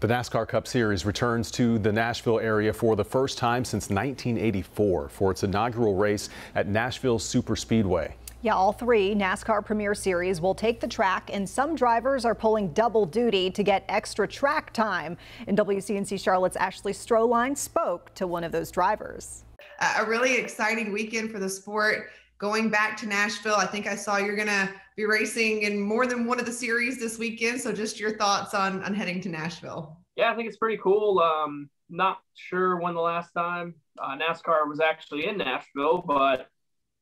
The NASCAR Cup Series returns to the Nashville area for the first time since 1984 for its inaugural race at Nashville Superspeedway. Yeah, all three NASCAR Premier Series will take the track, and some drivers are pulling double duty to get extra track time. And WCNC Charlotte's Ashley Stroehlein spoke to one of those drivers. A really exciting weekend for the sport. Going back to Nashville, I think I saw you're going to be racing in more than one of the series this weekend. So, just your thoughts on on heading to Nashville? Yeah, I think it's pretty cool. Um, not sure when the last time uh, NASCAR was actually in Nashville, but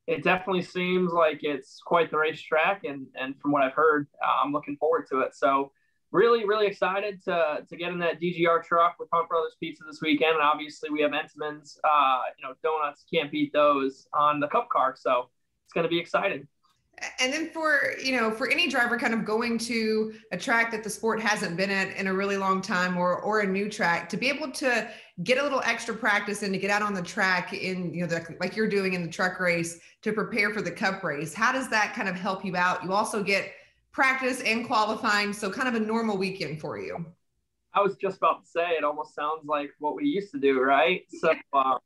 it definitely seems like it's quite the racetrack, and and from what I've heard, uh, I'm looking forward to it. So really, really excited to to get in that DGR truck with Hunt Brothers Pizza this weekend, and obviously we have Entenmann's, uh, you know, donuts can't beat those on the Cup car, so it's going to be exciting. And then for you know for any driver kind of going to a track that the sport hasn't been at in a really long time or or a new track to be able to get a little extra practice and to get out on the track in you know the, like you're doing in the truck race to prepare for the cup race how does that kind of help you out? You also get practice and qualifying so kind of a normal weekend for you. I was just about to say it almost sounds like what we used to do right? So uh,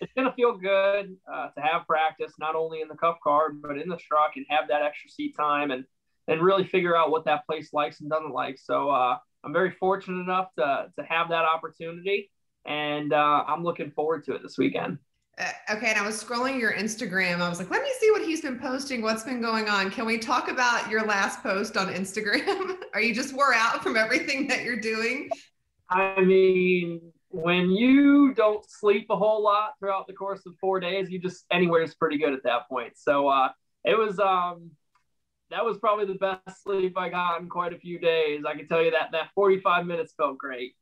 it's going to feel good uh, to have practice not only in the cup car but in the truck and have that extra seat time and and really figure out what that place likes and doesn't like. So uh, i'm very fortunate enough to to have that opportunity and uh, i'm looking forward to it this weekend. Uh, okay and i was scrolling your instagram. I was like let me see what he's been posting. What's been going on? Can we talk about your last post on instagram? Are you just wore out from everything that you're doing? I mean when you don't sleep a whole lot throughout the course of four days, you just anywhere is pretty good at that point. So uh, it was um, that was probably the best sleep I got in quite a few days. I can tell you that that 45 minutes felt great.